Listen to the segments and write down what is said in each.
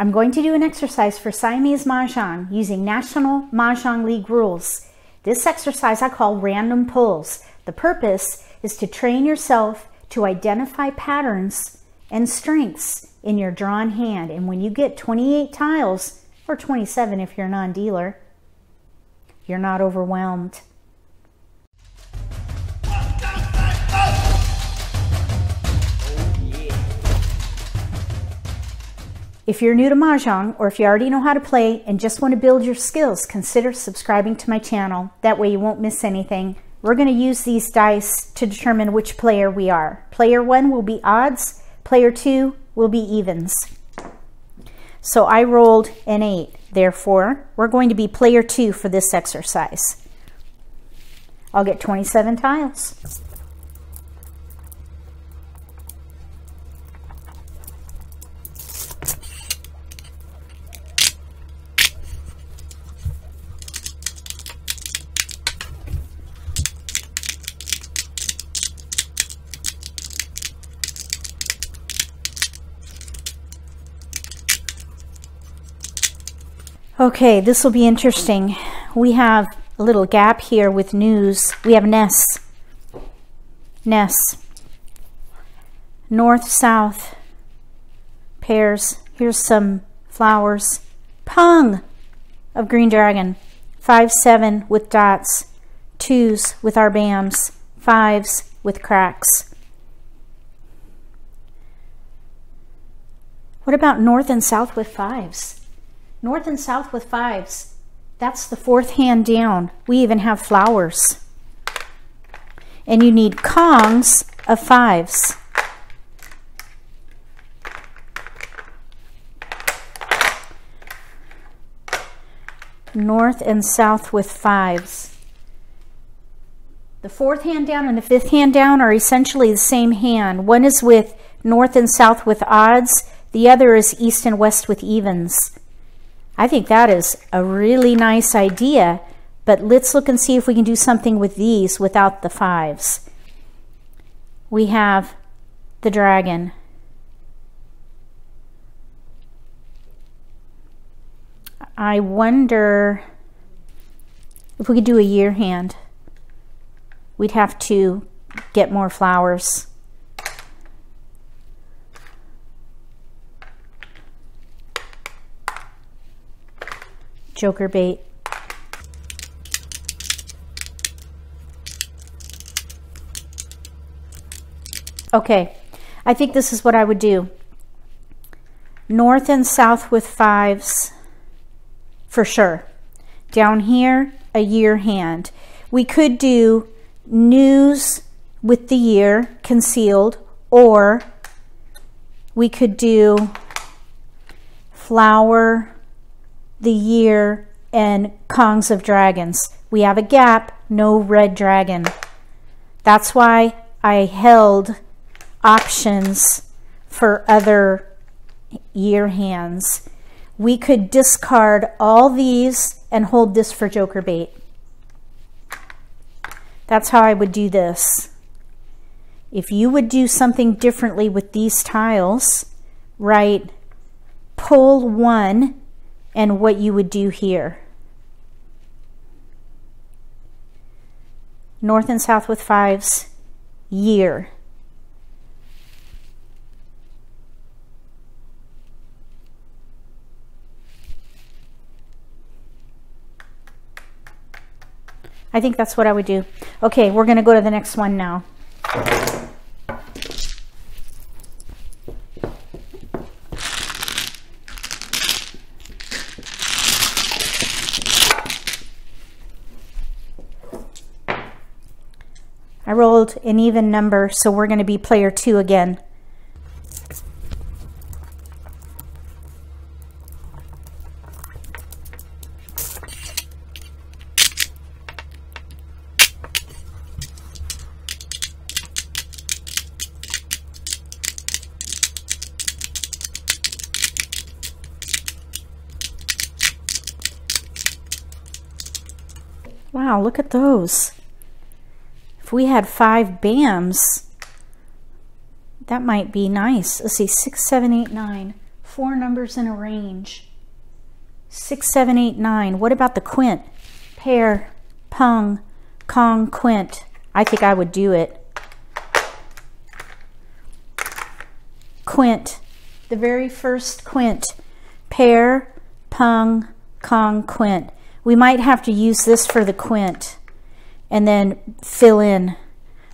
I'm going to do an exercise for Siamese Mahjong using National Mahjong League rules. This exercise I call random pulls. The purpose is to train yourself to identify patterns and strengths in your drawn hand. And when you get 28 tiles, or 27 if you're a non-dealer, you're not overwhelmed. If you're new to Mahjong or if you already know how to play and just want to build your skills, consider subscribing to my channel. That way you won't miss anything. We're going to use these dice to determine which player we are. Player one will be odds, player two will be evens. So I rolled an eight. Therefore, we're going to be player two for this exercise. I'll get 27 tiles. Okay, this will be interesting. We have a little gap here with news. We have Ness. Ness. North, south. Pairs. Here's some flowers. Pung of Green Dragon. Five, seven with dots. Twos with our bams. Fives with cracks. What about north and south with fives? North and south with fives. That's the fourth hand down. We even have flowers. And you need kongs of fives. North and south with fives. The fourth hand down and the fifth hand down are essentially the same hand. One is with north and south with odds. The other is east and west with evens. I think that is a really nice idea, but let's look and see if we can do something with these without the fives. We have the dragon. I wonder if we could do a year hand. We'd have to get more flowers. Joker bait. Okay, I think this is what I would do. North and south with fives, for sure. Down here, a year hand. We could do news with the year concealed, or we could do flower the year and Kongs of Dragons. We have a gap, no red dragon. That's why I held options for other year hands. We could discard all these and hold this for joker bait. That's how I would do this. If you would do something differently with these tiles, write, pull one and what you would do here. North and south with fives, year. I think that's what I would do. Okay, we're going to go to the next one now. Rolled an even number, so we're going to be player two again. Wow, look at those. If we had five BAMs, that might be nice. Let's see, six, seven, eight, nine, Four numbers in a range. Six, seven, eight, nine. What about the quint? Pair, pung, kong, quint. I think I would do it. Quint. The very first quint. Pair, pung, kong, quint. We might have to use this for the quint and then fill in.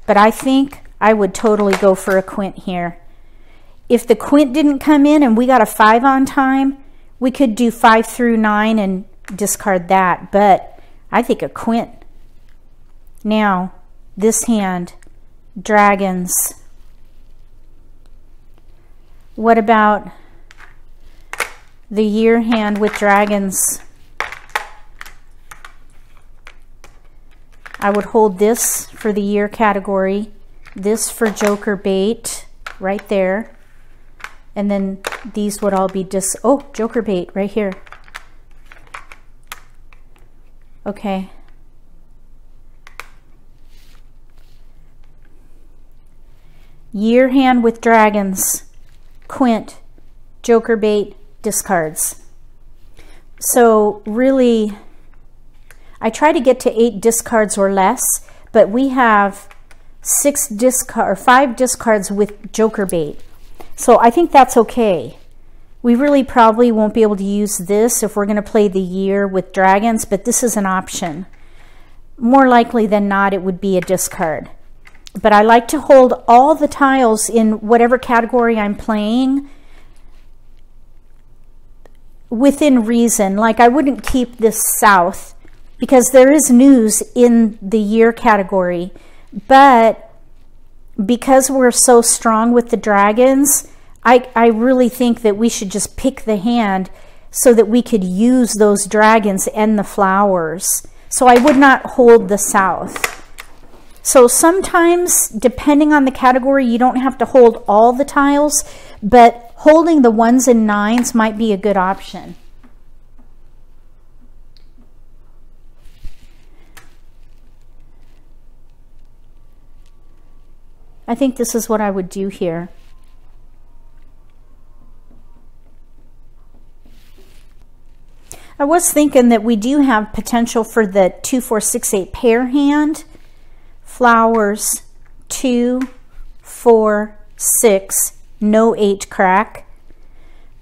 But I think I would totally go for a quint here. If the quint didn't come in and we got a five on time, we could do five through nine and discard that. But I think a quint. Now, this hand, dragons. What about the year hand with dragons? I would hold this for the year category, this for joker bait right there, and then these would all be dis, oh, joker bait right here. Okay. Year hand with dragons, quint, joker bait, discards. So really, I try to get to eight discards or less, but we have six discard or five discards with joker bait. So I think that's okay. We really probably won't be able to use this if we're going to play the year with dragons, but this is an option. More likely than not, it would be a discard. But I like to hold all the tiles in whatever category I'm playing within reason. Like I wouldn't keep this south because there is news in the year category. But because we're so strong with the dragons, I, I really think that we should just pick the hand so that we could use those dragons and the flowers. So I would not hold the south. So sometimes, depending on the category, you don't have to hold all the tiles, but holding the ones and nines might be a good option. I think this is what I would do here. I was thinking that we do have potential for the 2468 pair hand. Flowers, two, four, six, no eight crack,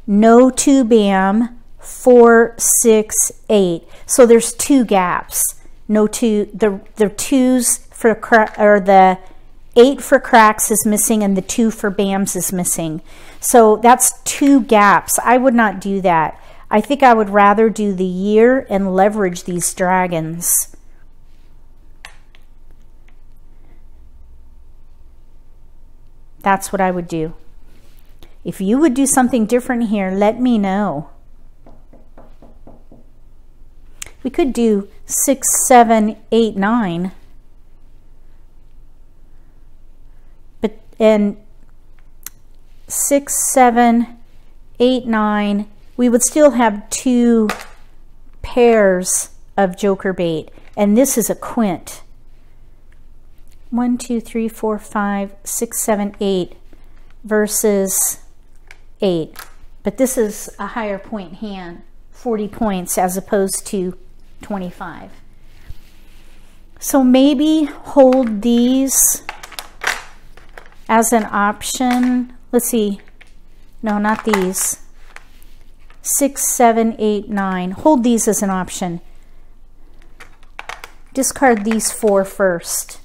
no two bam, four, six, eight. So there's two gaps. No two, the, the twos for, or the eight for cracks is missing and the two for BAMs is missing. So that's two gaps. I would not do that. I think I would rather do the year and leverage these dragons. That's what I would do. If you would do something different here, let me know. We could do six, seven, eight, nine. And six, seven, eight, nine, we would still have two pairs of joker bait. And this is a quint. One, two, three, four, five, six, seven, eight versus eight. But this is a higher point hand, 40 points as opposed to 25. So maybe hold these as an option. Let's see. No, not these. Six, seven, eight, nine. Hold these as an option. Discard these four first.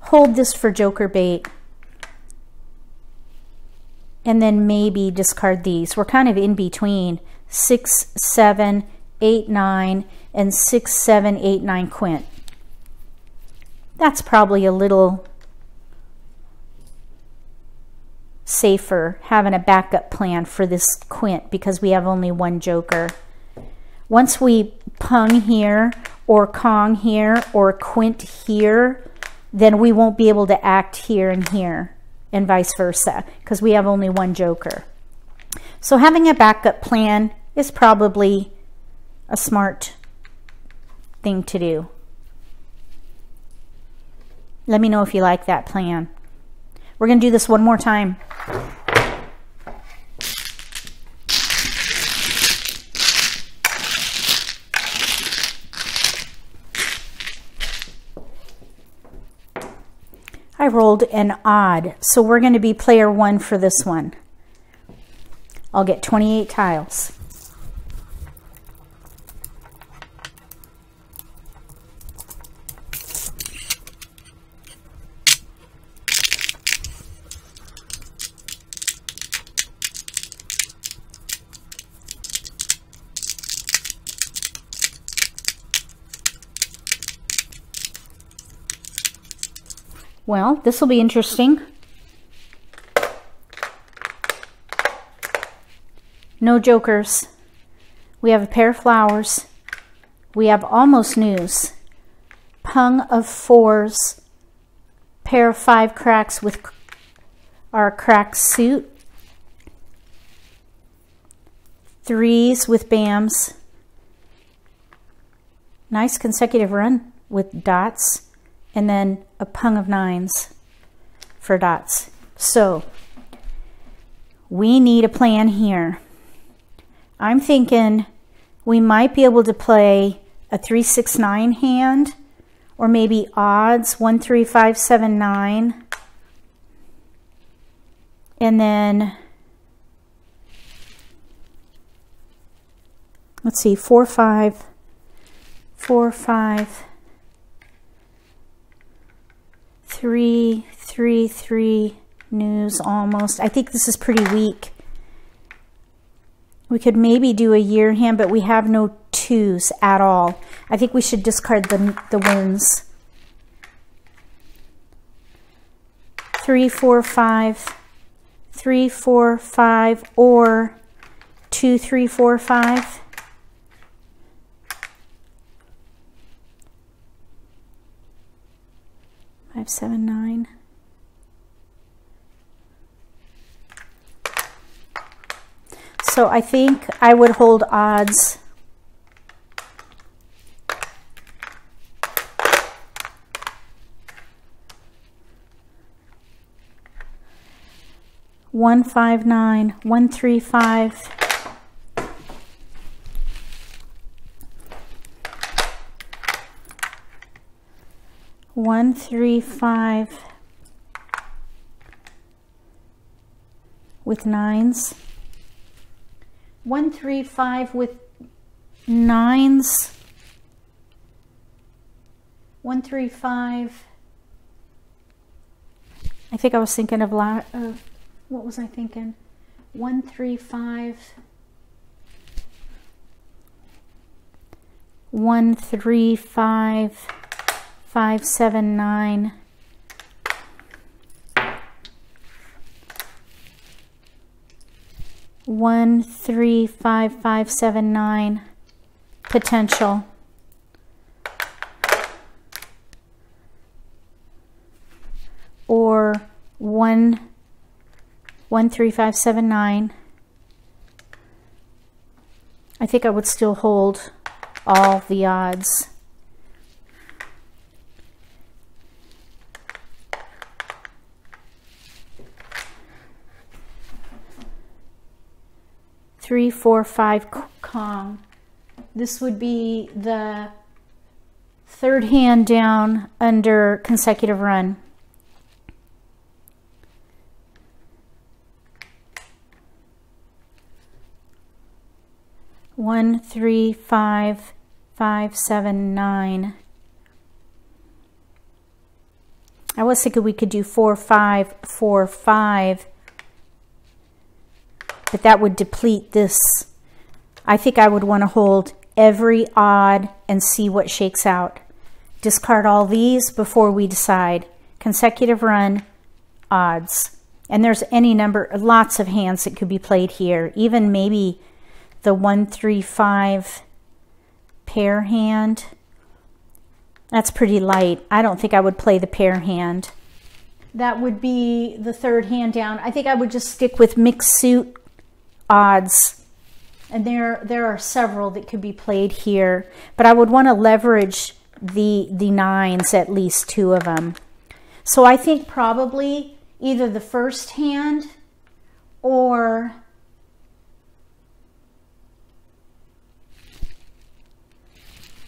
Hold this for joker bait. And then maybe discard these. We're kind of in between. Six, seven, eight, nine, and six, seven, eight, nine quint. That's probably a little safer having a backup plan for this quint because we have only one joker. Once we pung here or kong here or quint here, then we won't be able to act here and here and vice versa because we have only one joker. So having a backup plan is probably a smart thing to do. Let me know if you like that plan. We're going to do this one more time. I rolled an odd, so we're going to be player one for this one. I'll get 28 tiles. Well, this will be interesting. No jokers. We have a pair of flowers. We have almost news. Pung of fours. Pair of five cracks with our cracked suit. Threes with BAMs. Nice consecutive run with dots and then a pung of nines for dots. So we need a plan here. I'm thinking we might be able to play a 369 hand or maybe odds 1 3 5 7 9 and then let's see 4 5 4 5 three, three, three news almost. I think this is pretty weak. We could maybe do a year hand, but we have no twos at all. I think we should discard the, the winds. Three, four, five, three, four, five, or two, three, four, five. Five, seven, nine. So I think I would hold odds. One five nine, one three five, one, three, five with nines. One, three, five with nines. One, three, five. I think I was thinking of, uh, what was I thinking? One, three, five. One, three, five five, seven, nine. One, three, five, five, seven, nine potential. Or one, one, three, five, seven, nine. I think I would still hold all the odds. Three, four, five Kong. This would be the third hand down under consecutive run. One, three, five, five, seven, nine. I was thinking we could do four, five, four, five, but that would deplete this. I think I would want to hold every odd and see what shakes out. Discard all these before we decide. Consecutive run, odds. And there's any number, lots of hands that could be played here. Even maybe the one, three, five pair hand. That's pretty light. I don't think I would play the pair hand. That would be the third hand down. I think I would just stick with mixed suit odds. And there, there are several that could be played here, but I would want to leverage the, the nines, at least two of them. So I think probably either the first hand or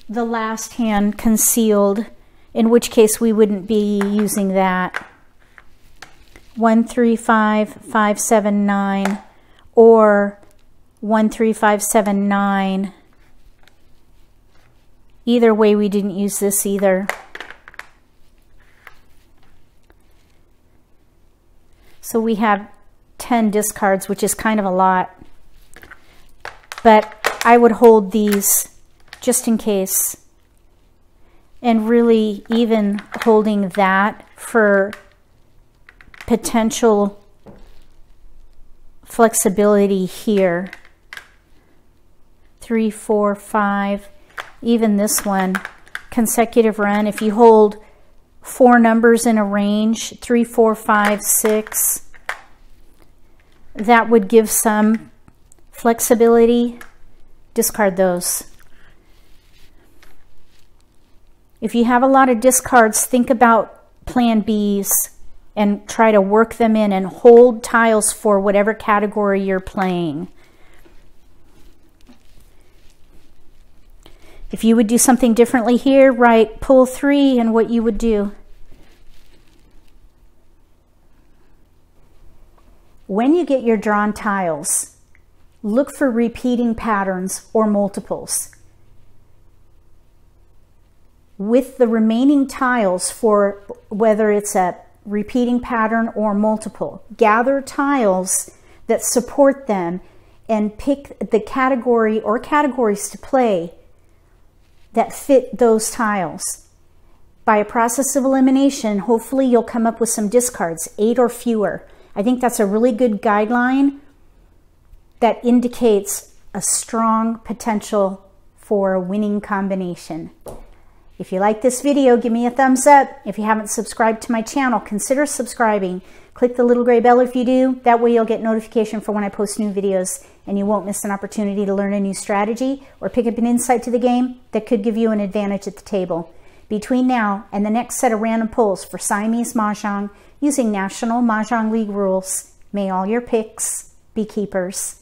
the last hand concealed, in which case we wouldn't be using that. 135579 or 13579. Either way, we didn't use this either. So we have 10 discards, which is kind of a lot. But I would hold these just in case. And really even holding that for potential flexibility here. Three, four, five, even this one, consecutive run. If you hold four numbers in a range, three, four, five, six, that would give some flexibility. Discard those. If you have a lot of discards, think about plan Bs and try to work them in and hold tiles for whatever category you're playing. If you would do something differently here, write pull three and what you would do. When you get your drawn tiles, look for repeating patterns or multiples. With the remaining tiles for whether it's a repeating pattern or multiple. Gather tiles that support them and pick the category or categories to play that fit those tiles. By a process of elimination, hopefully you'll come up with some discards, eight or fewer. I think that's a really good guideline that indicates a strong potential for a winning combination. If you like this video, give me a thumbs up. If you haven't subscribed to my channel, consider subscribing. Click the little gray bell if you do. That way you'll get notification for when I post new videos and you won't miss an opportunity to learn a new strategy or pick up an insight to the game that could give you an advantage at the table. Between now and the next set of random pulls for Siamese Mahjong using National Mahjong League rules, may all your picks be keepers.